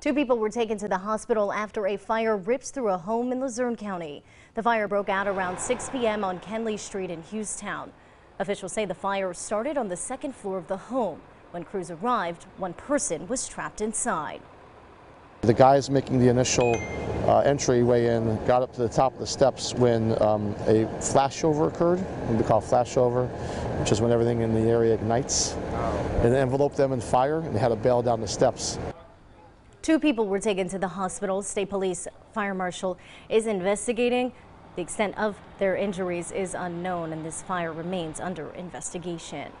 Two people were taken to the hospital after a fire rips through a home in Luzerne County. The fire broke out around 6 p.m. on Kenley Street in Hughestown. Officials say the fire started on the second floor of the home. When crews arrived, one person was trapped inside. The guys making the initial uh, entryway in got up to the top of the steps when um, a flashover occurred, what we call flashover, which is when everything in the area ignites. It enveloped them in fire and had to bail down the steps. Two people were taken to the hospital. State Police Fire Marshal is investigating. The extent of their injuries is unknown and this fire remains under investigation.